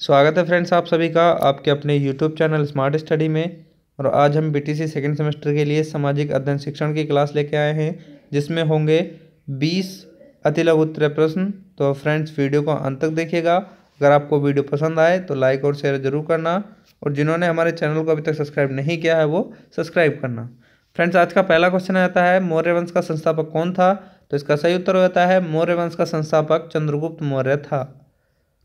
स्वागत है फ्रेंड्स आप सभी का आपके अपने यूट्यूब चैनल स्मार्ट स्टडी में। और आज हम बीटीसी सेकेंड सेमेस्टर के लिए सामाजिक अध्ययन शिक्षण की क्लास लेके आए हैं, जिसमें होंगे 20 अति लघु उत्तर प्रश्न। तो फ्रेंड्स वीडियो को अंत तक देखिएगा। अगर आपको वीडियो पसंद आए तो लाइक और शेयर ज़रूर करना। और जिन्होंने हमारे चैनल को अभी तक सब्सक्राइब नहीं किया है, वो सब्सक्राइब करना। फ्रेंड्स आज का पहला क्वेश्चन आता है, मौर्य वंश का संस्थापक कौन था? तो इसका सही उत्तर होता है, मौर्य वंश का संस्थापक चंद्रगुप्त मौर्य था।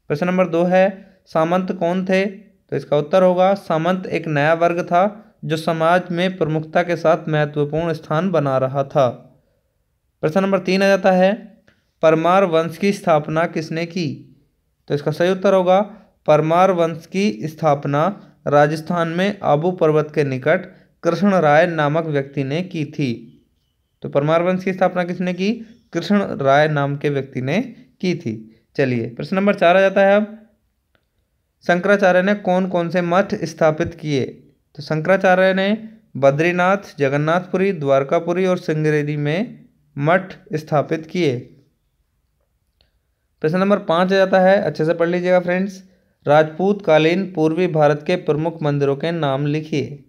प्रश्न नंबर दो है सामंत कौन थे? तो इसका उत्तर होगा, सामंत एक नया वर्ग था जो समाज में प्रमुखता के साथ महत्वपूर्ण स्थान बना रहा था। प्रश्न नंबर तीन आ जाता है, परमार वंश की स्थापना किसने की? तो इसका सही उत्तर होगा, परमार वंश की स्थापना राजस्थान में आबू पर्वत के निकट कृष्ण राय नामक व्यक्ति ने की थी। तो परमार वंश की स्थापना किसने की? कृष्ण राय नाम के व्यक्ति ने की थी। चलिए, प्रश्न नंबर चार आ जाता है अब शंकराचार्य ने कौन कौन से मठ स्थापित किए? तो शंकराचार्य ने बद्रीनाथ, जगन्नाथपुरी, द्वारकापुरी और सिंगरेरी में मठ स्थापित किए। प्रश्न नंबर पाँच आ जाता है, अच्छे से पढ़ लीजिएगा फ्रेंड्स। राजपूत कालीन पूर्वी भारत के प्रमुख मंदिरों के नाम लिखिए।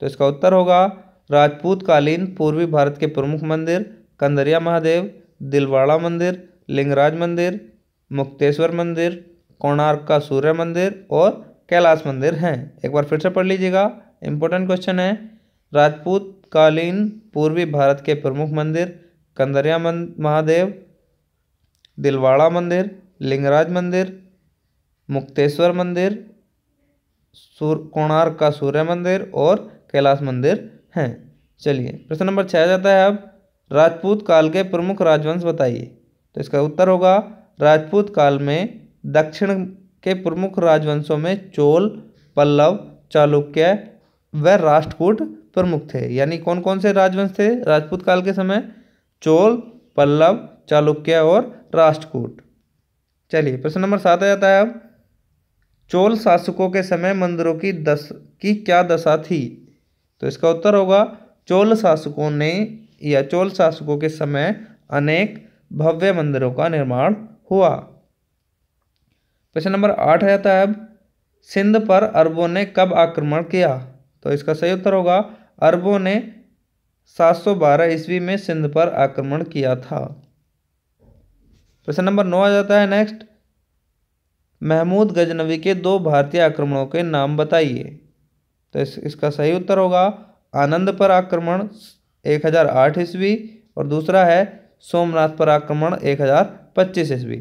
तो इसका उत्तर होगा राजपूत कालीन पूर्वी भारत के प्रमुख मंदिर कंदरिया महादेव, दिलवाड़ा मंदिर, लिंगराज मंदिर, मुक्तेश्वर मंदिर कोणार्क का सूर्य मंदिर और कैलाश मंदिर हैं। एक बार फिर से पढ़ लीजिएगा। इंपॉर्टेंट क्वेश्चन है। राजपूत कालीन पूर्वी भारत के प्रमुख मंदिर, कंदरिया महादेव, दिलवाड़ा मंदिर, लिंगराज मंदिर, मुक्तेश्वर मंदिर, सूर, कोणार्क का सूर्य मंदिर और कैलाश मंदिर हैं। चलिए, प्रश्न नंबर छः जाता है अब। राजपूत काल के प्रमुख राजवंश बताइए। तो इसका उत्तर होगा राजपूत काल में दक्षिण के प्रमुख राजवंशों में चोल, पल्लव, चालुक्य व राष्ट्रकूट प्रमुख थे। यानी कौन कौन से राजवंश थे? राजपूत काल के समय चोल, पल्लव, चालुक्य और राष्ट्रकूट। चलिए, प्रश्न नंबर सात आ जाता है अब। चोल शासकों के समय मंदिरों की दस, की क्या दशा थी? तो इसका उत्तर होगा, चोल शासकों ने, या चोल शासकों के समय अनेक भव्य मंदिरों का निर्माण हुआ। क्वेश्चन नंबर आठ आ जाता है अब। सिंध पर अरबों ने कब आक्रमण किया? तो इसका सही उत्तर होगा अरबों ने 712 ईस्वी में सिंध पर आक्रमण किया था। प्रश्न नंबर नौ आ जाता है नेक्स्ट। महमूद गजनवी के दो भारतीय आक्रमणों के नाम बताइए। तो इस, इसका सही उत्तर होगा आनंद पर आक्रमण 1008 ईस्वी और दूसरा है सोमनाथ पर आक्रमण 1025 ईस्वी।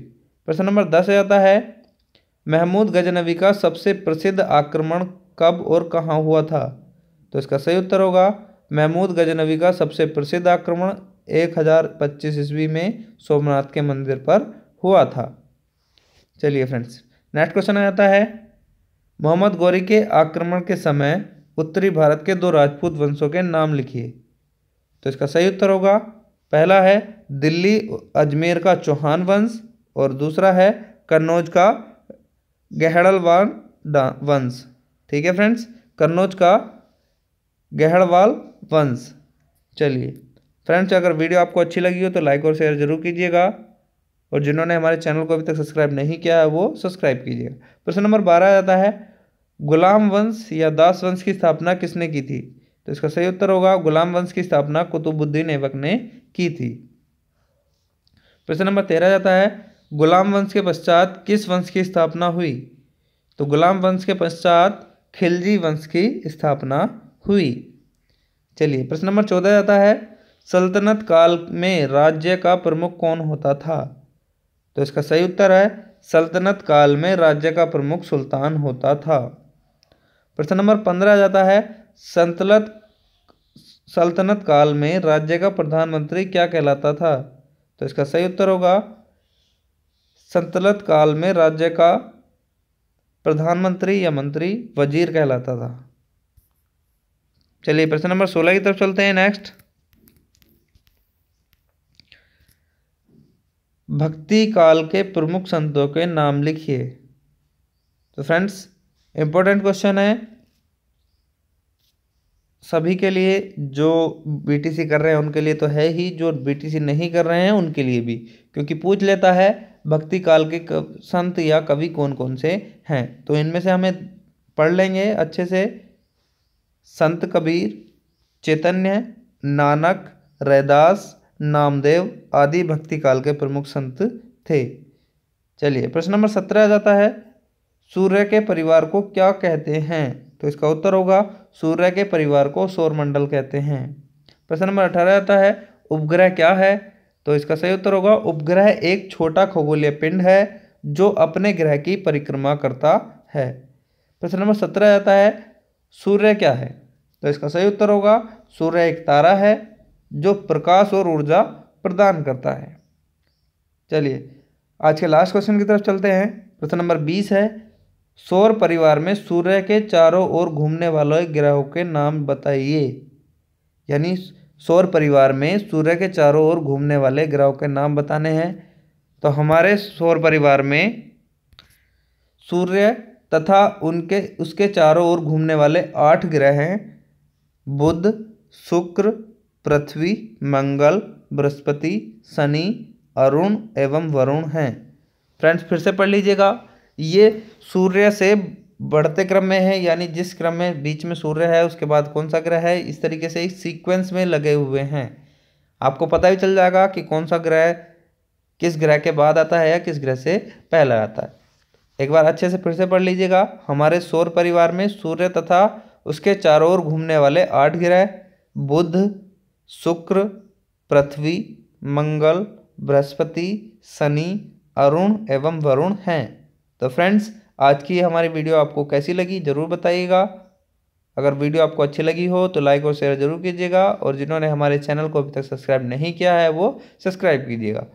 प्रश्न नंबर दस आ जाता है महमूद गजनवी का सबसे प्रसिद्ध आक्रमण कब और कहाँ हुआ था? तो इसका सही उत्तर होगा, महमूद गजनवी का सबसे प्रसिद्ध आक्रमण एक हज़ार पच्चीस ईस्वी में सोमनाथ के मंदिर पर हुआ था। चलिए फ्रेंड्स नेक्स्ट क्वेश्चन आ जाता है। मोहम्मद गौरी के आक्रमण के समय उत्तरी भारत के दो राजपूत वंशों के नाम लिखिए। तो इसका सही उत्तर होगा, पहला है दिल्ली अजमेर का चौहान वंश और दूसरा है कन्नौज का गहड़लवाल वंश। ठीक है फ्रेंड्स? कन्नौज का गहड़वाल वंश। चलिए। फ्रेंड्स, अगर वीडियो आपको अच्छी लगी हो तो लाइक और शेयर ज़रूर कीजिएगा। और जिन्होंने हमारे चैनल को अभी तक सब्सक्राइब नहीं किया है, वो सब्सक्राइब कीजिएगा। प्रश्न नंबर बारह आता है, गुलाम वंश या दास वंश की स्थापना किसने की थी? तो इसका सही उत्तर होगा, गुलाम वंश की स्थापना कुतुबुद्दीन ऐबक ने की थी। प्रश्न नंबर तेरह जाता है गुलाम वंश के पश्चात किस वंश की स्थापना हुई? तो गुलाम वंश के पश्चात खिलजी वंश की स्थापना हुई। चलिए, प्रश्न नंबर चौदह जाता है, सल्तनत काल में राज्य का प्रमुख कौन होता था? तो इसका सही उत्तर है, सल्तनत काल में राज्य का प्रमुख सुल्तान होता था। प्रश्न नंबर पंद्रह जाता है, संतलत, सल्तनत काल में राज्य का प्रधानमंत्री क्या कहलाता था? तो इसका सही उत्तर होगा संतलत काल में राज्य का प्रधानमंत्री या मंत्री वज़ीर कहलाता था। चलिए प्रश्न नंबर सोलह की तरफ़ चलते हैं नेक्स्ट भक्ति काल के प्रमुख संतों के नाम लिखिए। तो फ्रेंड्स इंपॉर्टेंट क्वेश्चन है। सभी के लिए जो बीटीसी कर रहे हैं, उनके लिए तो है ही, जो बीटीसी नहीं कर रहे हैं, उनके लिए भी। क्योंकि पूछ लेता है, भक्ति काल के संत या कवि कौन कौन से हैं? तो इनमें से हमें पढ़ लेंगे अच्छे से। संत कबीर, चैतन्य, नानक, रैदास, नामदेव आदि भक्ति काल के प्रमुख संत थे। चलिए, प्रश्न नंबर सत्रह आ जाता है, सूर्य के परिवार को क्या कहते हैं? तो इसका उत्तर होगा सूर्य के परिवार को सौरमंडल कहते हैं। प्रश्न नंबर अठारह आता है, उपग्रह क्या है? तो इसका सही उत्तर होगा, उपग्रह एक छोटा खगोलीय पिंड है जो अपने ग्रह की परिक्रमा करता है। प्रश्न नंबर सत्रह आता है, सूर्य क्या है? तो इसका सही उत्तर होगा, सूर्य एक तारा है जो प्रकाश और ऊर्जा प्रदान करता है। चलिए, आज के लास्ट क्वेश्चन की तरफ़ चलते हैं। प्रश्न नंबर बीस है सौर परिवार में सूर्य के चारों ओर घूमने वाले ग्रहों के नाम बताइए। यानी सौर परिवार में सूर्य के चारों ओर घूमने वाले ग्रहों के नाम बताने हैं। तो हमारे सौर परिवार में सूर्य तथा उनके, उसके चारों ओर घूमने वाले आठ ग्रह हैं। बुध, शुक्र, पृथ्वी, मंगल, बृहस्पति, शनि, अरुण एवं वरुण हैं। फ्रेंड्स, फिर से पढ़ लीजिएगा। ये सूर्य से बढ़ते क्रम में है, यानी जिस क्रम में बीच में सूर्य है, उसके बाद कौन सा ग्रह है, इस तरीके से इस सीक्वेंस में लगे हुए हैं। आपको पता भी चल जाएगा कि कौन सा ग्रह किस ग्रह के बाद आता है या किस ग्रह से पहला आता है। एक बार अच्छे से फिर से पढ़ लीजिएगा। हमारे सौर परिवार में सूर्य तथा उसके चारों ओर घूमने वाले आठ ग्रह बुध, शुक्र, पृथ्वी, मंगल, बृहस्पति, शनि, अरुण एवं वरुण हैं। तो फ्रेंड्स, आज की हमारी वीडियो आपको कैसी लगी ज़रूर बताइएगा। अगर वीडियो आपको अच्छी लगी हो तो लाइक और शेयर ज़रूर कीजिएगा और जिन्होंने हमारे चैनल को अभी तक सब्सक्राइब नहीं किया है वो सब्सक्राइब कीजिएगा।